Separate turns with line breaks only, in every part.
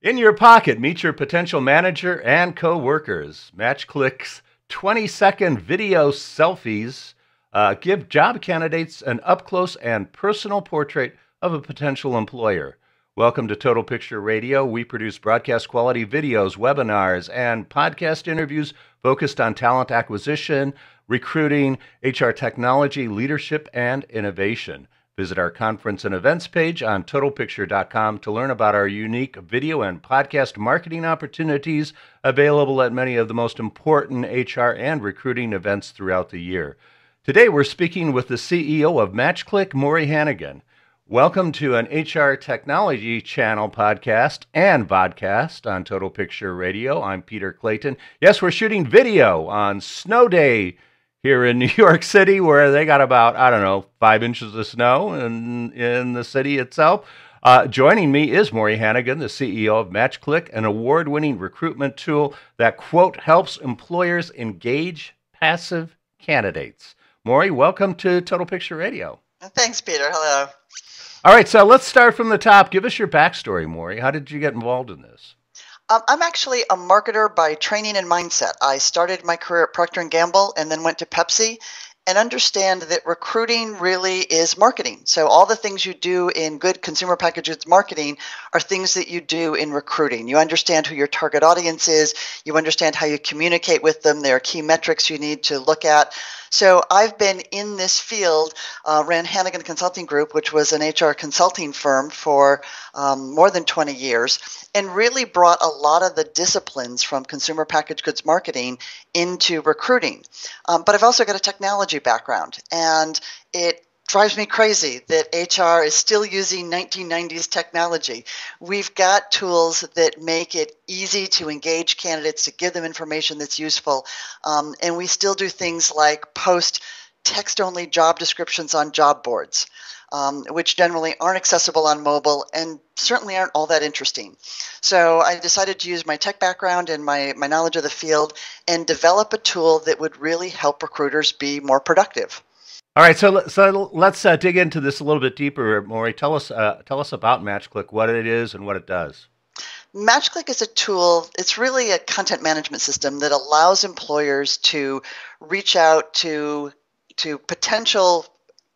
In your pocket, meet your potential manager and co-workers. MatchClick's 20-second video selfies uh, give job candidates an up-close and personal portrait of a potential employer. Welcome to Total Picture Radio. We produce broadcast quality videos, webinars, and podcast interviews focused on talent acquisition, recruiting, HR technology, leadership, and innovation. Visit our conference and events page on totalpicture.com to learn about our unique video and podcast marketing opportunities available at many of the most important HR and recruiting events throughout the year. Today, we're speaking with the CEO of MatchClick, Maury Hanigan. Welcome to an HR Technology Channel podcast and vodcast on Total Picture Radio. I'm Peter Clayton. Yes, we're shooting video on Snow Day here in New York City, where they got about, I don't know, five inches of snow in, in the city itself. Uh, joining me is Maury Hanigan, the CEO of MatchClick, an award winning recruitment tool that, quote, helps employers engage passive candidates. Maury, welcome to Total Picture Radio.
Thanks, Peter. Hello.
All right, so let's start from the top. Give us your backstory, Maury. How did you get involved in this?
Um, I'm actually a marketer by training and mindset. I started my career at Procter & Gamble and then went to Pepsi and understand that recruiting really is marketing. So all the things you do in good consumer packaged goods marketing are things that you do in recruiting. You understand who your target audience is, you understand how you communicate with them, there are key metrics you need to look at. So I've been in this field, uh, ran Hanigan Consulting Group, which was an HR consulting firm for um, more than 20 years, and really brought a lot of the disciplines from consumer packaged goods marketing into recruiting. Um, but I've also got a technology background, and it drives me crazy that HR is still using 1990s technology. We've got tools that make it easy to engage candidates, to give them information that's useful, um, and we still do things like post text only job descriptions on job boards. Um, which generally aren't accessible on mobile and certainly aren't all that interesting. So I decided to use my tech background and my, my knowledge of the field and develop a tool that would really help recruiters be more productive.
All right, so so let's uh, dig into this a little bit deeper, Maury. Tell us uh, tell us about MatchClick, what it is, and what it does.
MatchClick is a tool. It's really a content management system that allows employers to reach out to to potential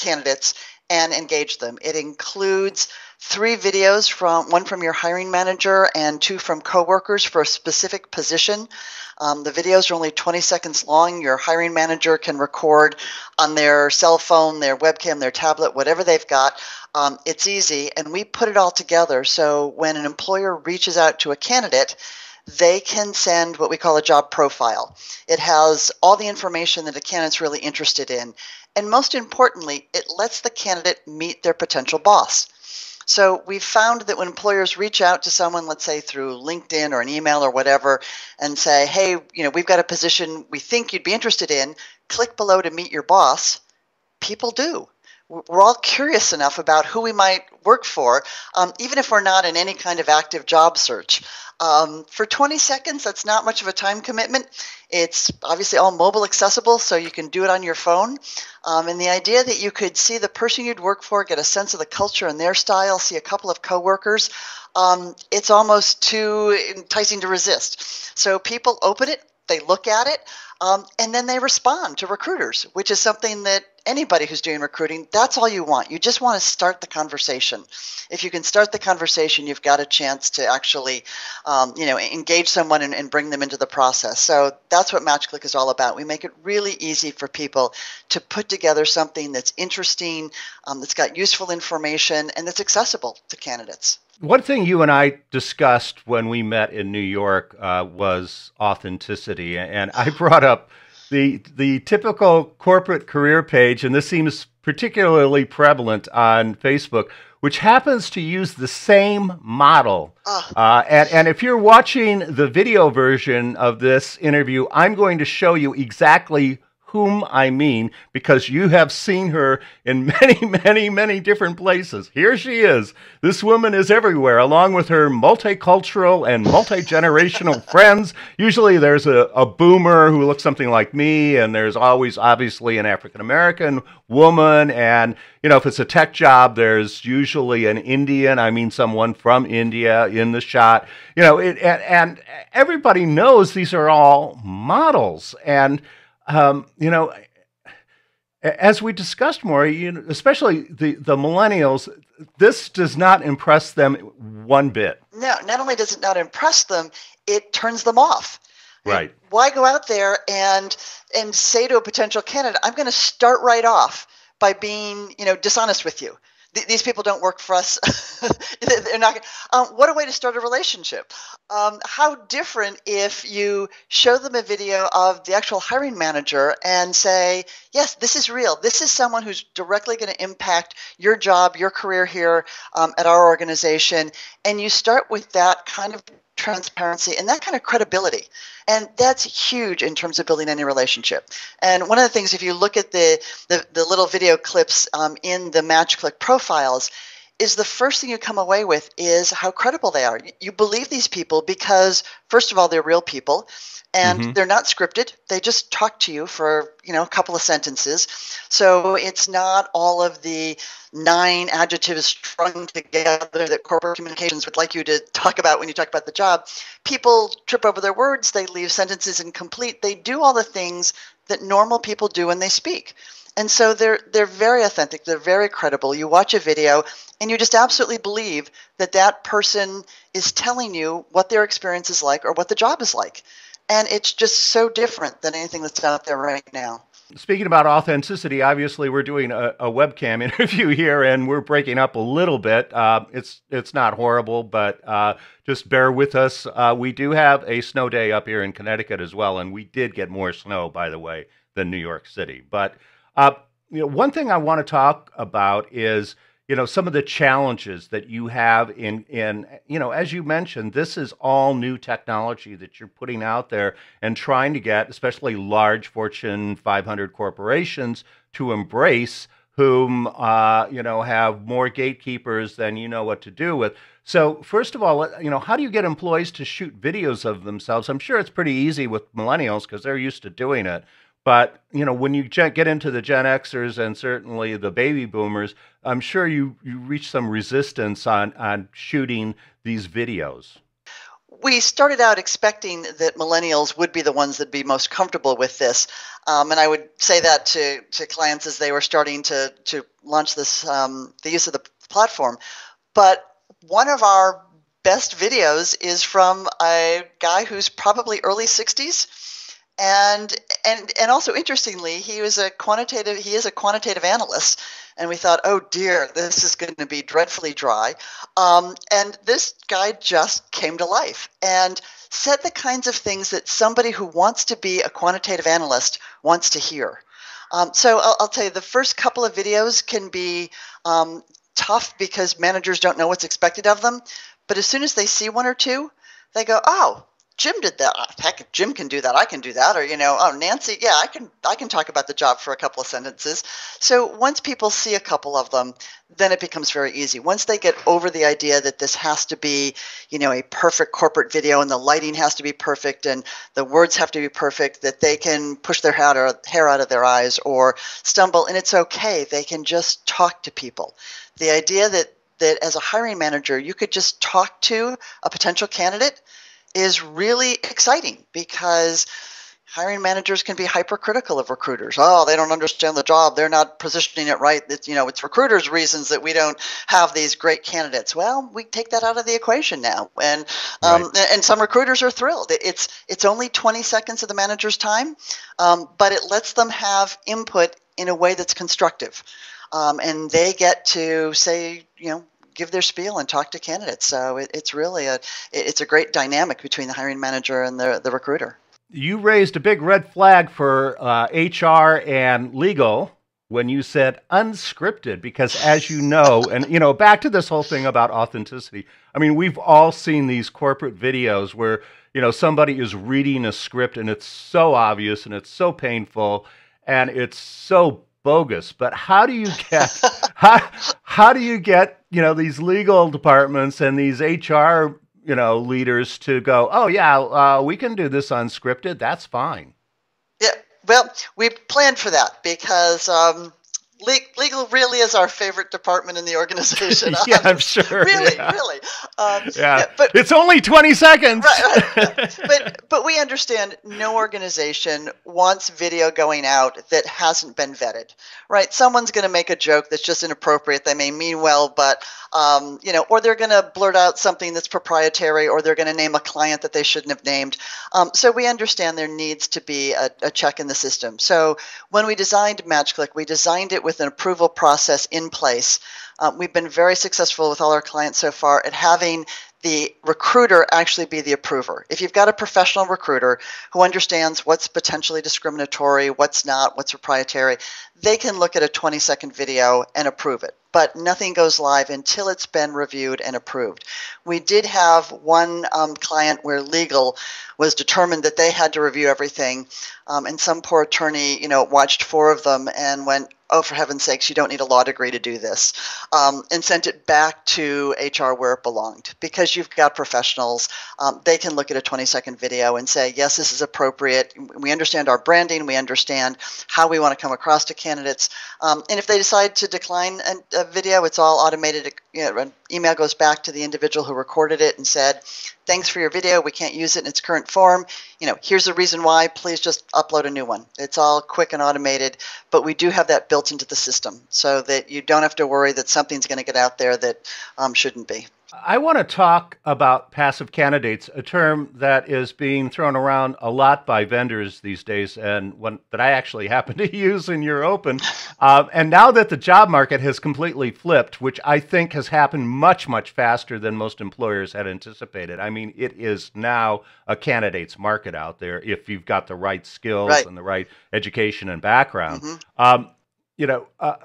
candidates and engage them. It includes three videos from one from your hiring manager and two from coworkers for a specific position. Um, the videos are only 20 seconds long. Your hiring manager can record on their cell phone, their webcam, their tablet, whatever they've got. Um, it's easy, and we put it all together so when an employer reaches out to a candidate, they can send what we call a job profile. It has all the information that a candidate's really interested in. And most importantly, it lets the candidate meet their potential boss. So we've found that when employers reach out to someone, let's say through LinkedIn or an email or whatever, and say, hey, you know, we've got a position we think you'd be interested in, click below to meet your boss, people do we're all curious enough about who we might work for, um, even if we're not in any kind of active job search. Um, for 20 seconds, that's not much of a time commitment. It's obviously all mobile accessible, so you can do it on your phone. Um, and the idea that you could see the person you'd work for, get a sense of the culture and their style, see a couple of coworkers, um, it's almost too enticing to resist. So people open it, they look at it, um, and then they respond to recruiters, which is something that anybody who's doing recruiting, that's all you want. You just want to start the conversation. If you can start the conversation, you've got a chance to actually, um, you know, engage someone and, and, bring them into the process. So that's what MatchClick is all about. We make it really easy for people to put together something that's interesting, um, that's got useful information, and that's accessible to candidates.
One thing you and I discussed when we met in New York uh, was authenticity, and I brought up the the typical corporate career page, and this seems particularly prevalent on Facebook, which happens to use the same model. Uh, and, and if you're watching the video version of this interview, I'm going to show you exactly whom I mean because you have seen her in many, many, many different places. Here she is. This woman is everywhere, along with her multicultural and multi generational friends. Usually there's a, a boomer who looks something like me, and there's always obviously an African American woman. And, you know, if it's a tech job, there's usually an Indian, I mean, someone from India in the shot. You know, it, and, and everybody knows these are all models. And, um, you know, as we discussed more, you know, especially the, the millennials, this does not impress them one bit.
No, not only does it not impress them, it turns them off.
Right.
Why go out there and and say to a potential candidate, "I'm going to start right off by being, you know, dishonest with you." These people don't work for us. They're not. Um, what a way to start a relationship. Um, how different if you show them a video of the actual hiring manager and say, "Yes, this is real. This is someone who's directly going to impact your job, your career here um, at our organization," and you start with that kind of transparency and that kind of credibility. And that's huge in terms of building any relationship. And one of the things, if you look at the, the, the little video clips um, in the MatchClick profiles, is the first thing you come away with is how credible they are. You believe these people because, first of all, they're real people and mm-hmm. they're not scripted. They just talk to you for, you know, a couple of sentences. So it's not all of the nine adjectives strung together that corporate communications would like you to talk about when you talk about the job. People trip over their words, they leave sentences incomplete, they do all the things that normal people do when they speak. And so they're they're very authentic, they're very credible. You watch a video and you just absolutely believe that that person is telling you what their experience is like or what the job is like. And it's just so different than anything that's out there right now.
Speaking about authenticity, obviously we're doing a, a webcam interview here, and we're breaking up a little bit. Uh, it's it's not horrible, but uh, just bear with us. Uh, we do have a snow day up here in Connecticut as well, and we did get more snow, by the way, than New York City. But uh, you know, one thing I want to talk about is you know some of the challenges that you have in in you know as you mentioned this is all new technology that you're putting out there and trying to get especially large fortune 500 corporations to embrace whom uh, you know have more gatekeepers than you know what to do with. So first of all you know how do you get employees to shoot videos of themselves? I'm sure it's pretty easy with millennials because they're used to doing it but you know, when you get into the Gen Xers and certainly the baby boomers, I'm sure you you reach some resistance on on shooting these videos.
We started out expecting that millennials would be the ones that would be most comfortable with this, um, and I would say that to to clients as they were starting to to launch this um, the use of the platform. But one of our best videos is from a guy who's probably early 60s and and and also interestingly he was a quantitative he is a quantitative analyst. And we thought oh dear this is going to be dreadfully dry. Um, and this guy just came to life and said the kinds of things that somebody who wants to be a quantitative analyst wants to hear. Um, so I'll, I'll, tell you the first couple of videos can be um, tough because managers don't know what's expected of them. But as soon as they see one or two they go oh Jim did that. Heck, if Jim can do that, I can do that. Or you know, oh Nancy, yeah, I can I can talk about the job for a couple of sentences. So once people see a couple of them, then it becomes very easy. Once they get over the idea that this has to be, you know, a perfect corporate video and the lighting has to be perfect and the words have to be perfect, that they can push their hair out of their eyes or stumble, and it's okay. They can just talk to people. The idea that that as a hiring manager, you could just talk to a potential candidate is really exciting because hiring managers can be hypercritical of recruiters. Oh, they don't understand the job. They're not positioning it right. It's, you know, it's recruiters' reasons that we don't have these great candidates. Well, we take that out of the equation now, and um, right. and some recruiters are thrilled. It's it's only 20 seconds of the manager's time, um, but it lets them have input in a way that's constructive. Um, and they get to say, you know, give their spiel and talk to candidates. So it, it's really a it's a great dynamic between the hiring manager and the the recruiter.
You raised a big red flag for uh, HR and legal when you said unscripted because as you know and you know back to this whole thing about authenticity i mean we've all seen these corporate videos where you know somebody is reading a script and it's so obvious and it's so painful and it's so bogus. But how do you get how how do you get you know these legal departments and these HR you know leaders to go? Oh yeah, uh, we can do this unscripted. That's fine.
Yeah. Well, we planned for that because. Um, legal really is our favorite department in the organization.
yeah, I'm sure.
Really,
yeah.
really. Um,
yeah. yeah. but it's only 20 seconds.
right, right. but but we understand no organization wants video going out that hasn't been vetted. Right? Someone's going to make a joke that's just inappropriate. They may mean well, but um, you know, or they're going to blurt out something that's proprietary, or they're going to name a client that they shouldn't have named. Um, so we understand there needs to be a, a check in the system. So when we designed MatchClick, we designed it with an approval process in place. Uh, we've been very successful with all our clients so far at having the recruiter actually be the approver. If you've got a professional recruiter who understands what's potentially discriminatory, what's not, what's proprietary, they can look at a 20 second video and approve it. But nothing goes live until it's been reviewed and approved. We did have one um, client where legal was determined that they had to review everything, um, and some poor attorney, you know, watched four of them and went, oh, for heaven's sakes, you don't need a law degree to do this, um, and sent it back to HR where it belonged. Because you've got professionals, um, they can look at a 20 second video and say, yes, this is appropriate. We understand our branding, we understand how we want to come across to candidates. Um, and if they decide to decline a, a video, it's all automated. You know, an email goes back to the individual who recorded it and said, thanks for your video. We can't use it in its current form. You know, here's the reason why. Please just upload a new one. It's all quick and automated, but we do have that built into the system so that you don't have to worry that something's going to get out there that um, shouldn't be.
I want to talk about passive candidates, a term that is being thrown around a lot by vendors these days, and one that I actually happen to use in your open. Uh, and now that the job market has completely flipped, which I think has happened much, much faster than most employers had anticipated. I mean, it is now a candidate's market out there if you've got the right skills right. and the right education and background. Mm-hmm. Um, you know, uh,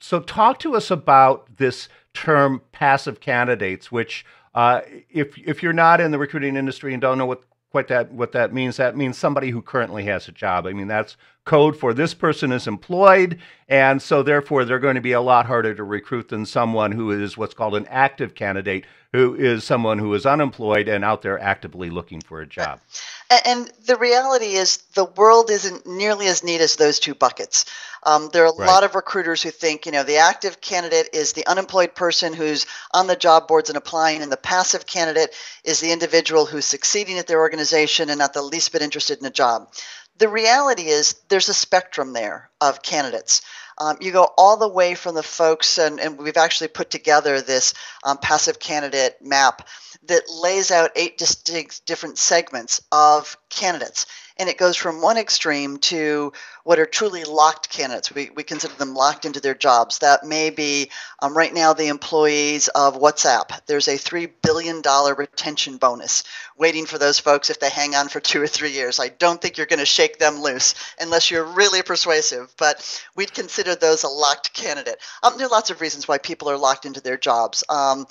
so talk to us about this term passive candidates, which uh, if if you're not in the recruiting industry and don't know what quite that what that means, that means somebody who currently has a job. I mean that's code for this person is employed, and so therefore they're going to be a lot harder to recruit than someone who is what's called an active candidate, who is someone who is unemployed and out there actively looking for a job.
And the reality is, the world isn't nearly as neat as those two buckets. Um, there are a right. lot of recruiters who think, you know, the active candidate is the unemployed person who's on the job boards and applying, and the passive candidate is the individual who's succeeding at their organization and not the least bit interested in a job. The reality is, there's a spectrum there of candidates. Um, you go all the way from the folks, and, and we've actually put together this um, passive candidate map that lays out eight distinct different segments of candidates. And it goes from one extreme to what are truly locked candidates. We, we consider them locked into their jobs. That may be um, right now the employees of WhatsApp. There's a $3 billion retention bonus waiting for those folks if they hang on for two or three years. I don't think you're going to shake them loose unless you're really persuasive, but we'd consider those a locked candidate. Um, there are lots of reasons why people are locked into their jobs. Um,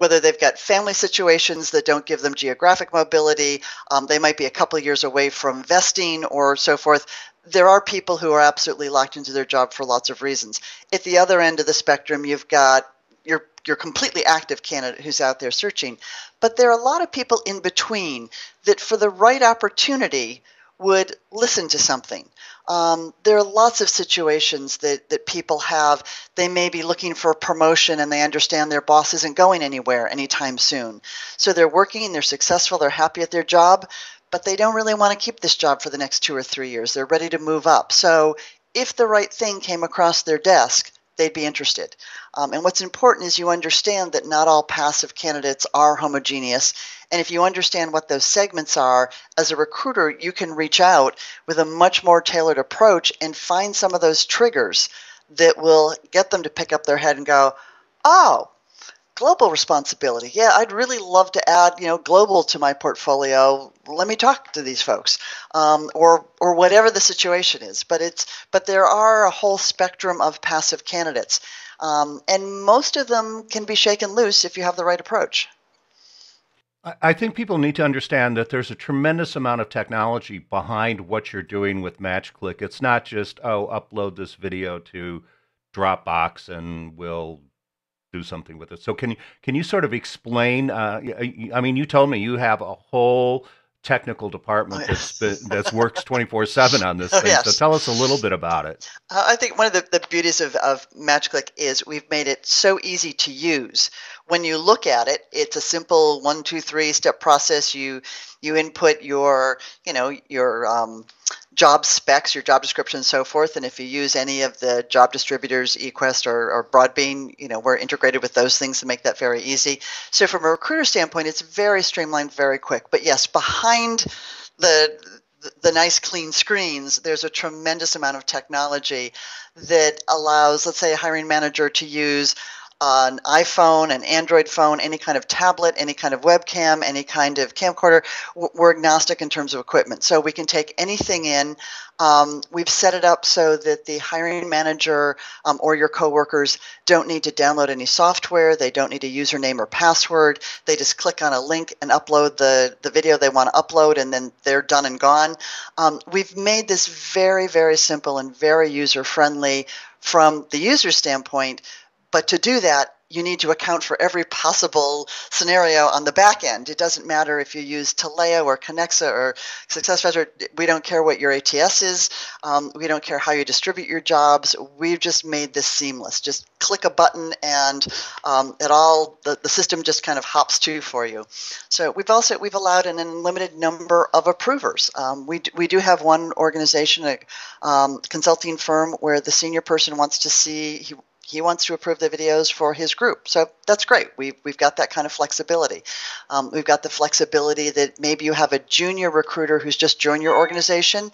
whether they've got family situations that don't give them geographic mobility, um, they might be a couple of years away from vesting or so forth. There are people who are absolutely locked into their job for lots of reasons. At the other end of the spectrum, you've got your your completely active candidate who's out there searching. But there are a lot of people in between that, for the right opportunity, would listen to something. Um, there are lots of situations that, that people have. They may be looking for a promotion and they understand their boss isn't going anywhere anytime soon. So they're working, they're successful, they're happy at their job, but they don't really want to keep this job for the next two or three years. They're ready to move up. So if the right thing came across their desk, they'd be interested. Um, and what's important is you understand that not all passive candidates are homogeneous. And if you understand what those segments are, as a recruiter, you can reach out with a much more tailored approach and find some of those triggers that will get them to pick up their head and go, oh, global responsibility. Yeah, I'd really love to add, you know, global to my portfolio. Let me talk to these folks, um, or or whatever the situation is. But it's but there are a whole spectrum of passive candidates, um, and most of them can be shaken loose if you have the right approach.
I think people need to understand that there's a tremendous amount of technology behind what you're doing with MatchClick. It's not just, oh, upload this video to Dropbox and we'll do something with it. So can you can you sort of explain? Uh, I mean, you told me you have a whole technical department oh, yes. that's that's works 24/7 on this oh, thing. Yes. So tell us a little bit about it.
Uh, I think one of the, the beauties of, of MatchClick is we've made it so easy to use. When you look at it, it's a simple one, two, three step process. You you input your you know your um, job specs, your job description, and so forth. And if you use any of the job distributors, eQuest or, or Broadbean, you know, we're integrated with those things to make that very easy. So from a recruiter standpoint, it's very streamlined, very quick. But yes, behind the the nice clean screens, there's a tremendous amount of technology that allows, let's say, a hiring manager to use an iPhone, an Android phone, any kind of tablet, any kind of webcam, any kind of camcorder. We're agnostic in terms of equipment. So we can take anything in. Um, we've set it up so that the hiring manager um, or your coworkers don't need to download any software. They don't need a username or password. They just click on a link and upload the, the video they want to upload, and then they're done and gone. Um, we've made this very, very simple and very user friendly from the user standpoint but to do that, you need to account for every possible scenario on the back end. It doesn't matter if you use Taleo or Kenexa or SuccessFactors. We don't care what your ATS is. Um, we don't care how you distribute your jobs. We've just made this seamless. Just click a button and um, it all the, the system just kind of hops to for you. So we've also we've allowed an unlimited number of approvers. Um, we we do have one organization, a um, consulting firm, where the senior person wants to see he he wants to approve the videos for his group. So that's great. We've, we've got that kind of flexibility. Um, we've got the flexibility that maybe you have a junior recruiter who's just joined your organization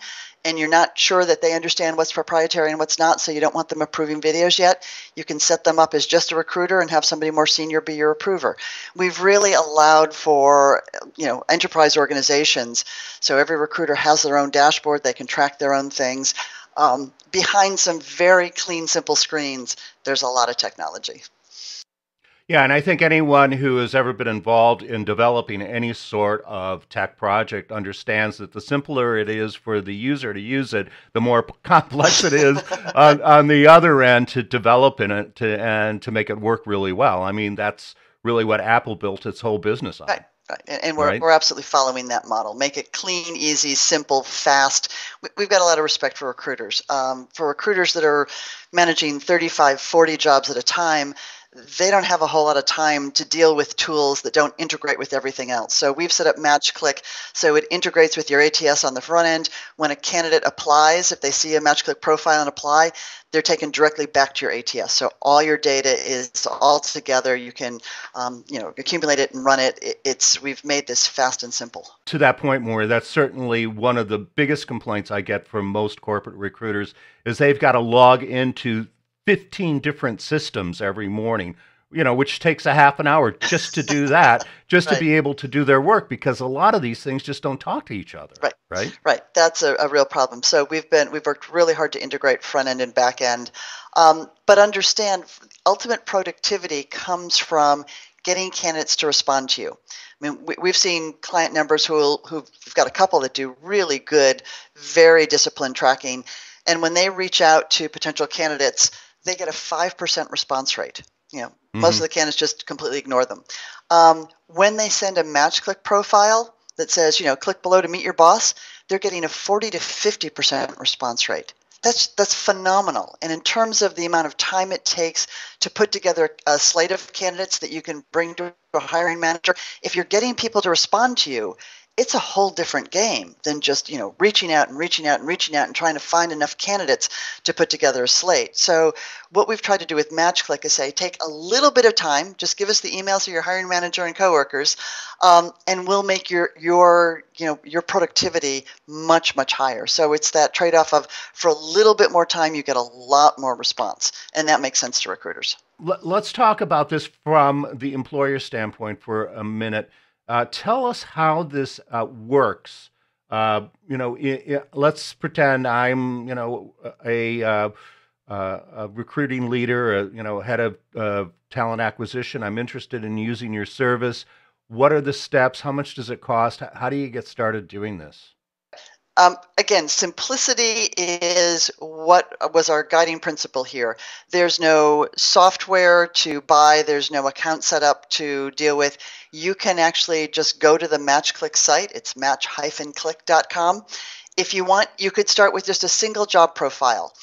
and you're not sure that they understand what's proprietary and what's not, so you don't want them approving videos yet. You can set them up as just a recruiter and have somebody more senior be your approver. We've really allowed for you know enterprise organizations, so every recruiter has their own dashboard. They can track their own things um, behind some very clean, simple screens, there's a lot of technology.
Yeah, and I think anyone who has ever been involved in developing any sort of tech project understands that the simpler it is for the user to use it, the more complex it is on, on, the other end to develop in it to, and to make it work really well. I mean, that's really what Apple built its whole business on.
Right. Right. And we're, right. we're absolutely following that model. Make it clean, easy, simple, fast. We've got a lot of respect for recruiters. Um, for recruiters that are managing 35, 40 jobs at a time, they don't have a whole lot of time to deal with tools that don't integrate with everything else. So we've set up MatchClick so it integrates with your ATS on the front end. When a candidate applies, if they see a MatchClick profile and apply, they're taken directly back to your ATS. So all your data is all together. You can, um, you know, accumulate it and run it. It's we've made this fast and simple.
To that point, more that's certainly one of the biggest complaints I get from most corporate recruiters is they've got to log into 15 different systems every morning you know which takes a half an hour just to do that just right. to be able to do their work because a lot of these things just don't talk to each other
right.
right?
Right. That's a, a real problem. So we've been we've worked really hard to integrate front end and back end. Um, but understand ultimate productivity comes from getting candidates to respond to you. I mean, we, have seen client numbers who who've got a couple that do really good, very disciplined tracking, and when they reach out to potential candidates, they get a 5% response rate. You know, mm-hmm. most of the candidates just completely ignore them. Um, when they send a match click profile that says, you know, click below to meet your boss, they're getting a 40 to 50% response rate. That's that's phenomenal. And in terms of the amount of time it takes to put together a slate of candidates that you can bring to a hiring manager, if you're getting people to respond to you, it's a whole different game than just you know reaching out and reaching out and reaching out and trying to find enough candidates to put together a slate. So what we've tried to do with matchclick is say take a little bit of time just give us the emails of your hiring manager and coworkers um, and we'll make your your you know your productivity much much higher. So it's that trade-off of for a little bit more time you get a lot more response. And that makes sense to recruiters.
Let's talk about this from the employer standpoint for a minute uh, tell us how this uh, works. Uh, you know, let's pretend I'm, you know, a, uh, uh, a recruiting leader, a, you know, head of talent acquisition. I'm interested in using your service. What are the steps? How much does it cost? How do you get started doing this?
Um, again, simplicity is what was our guiding principle here. There's no software to buy, there's no account setup to deal with. You can actually just go to the MatchClick site, it's match-click.com. If you want, you could start with just a single job profile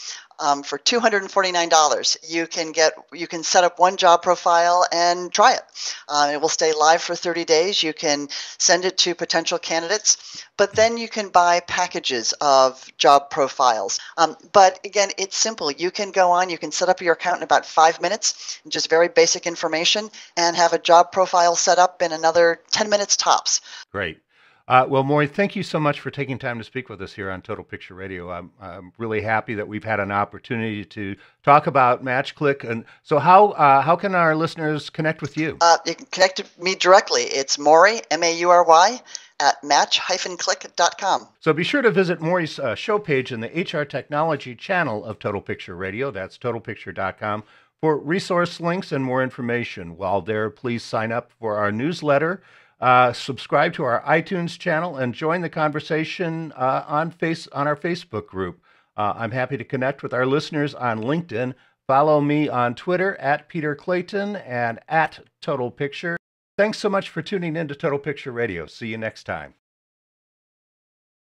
um, for $249 you can get you can set up one job profile and try it. Uh, it will stay live for 30 days. You can send it to potential candidates but then you can buy packages of job profiles. Um, but again it's simple. You can go on you can set up your account in about five minutes just very basic information and have a job profile set up in another 10 minutes tops.
Great uh, well, Maury, thank you so much for taking time to speak with us here on Total Picture Radio. I'm, I'm really happy that we've had an opportunity to talk about MatchClick. And so, how uh, how can our listeners connect with you?
Uh, you can connect with me directly. It's Maury, M A U R Y, at match-click.com.
So be sure to visit Maury's uh, show page in the HR Technology channel of Total Picture Radio. That's totalpicture.com for resource links and more information. While there, please sign up for our newsletter. Uh, subscribe to our iTunes channel and join the conversation uh, on face on our Facebook group. Uh, I'm happy to connect with our listeners on LinkedIn. Follow me on Twitter at Peter Clayton and at Total Picture. Thanks so much for tuning in to Total Picture Radio. See you next time.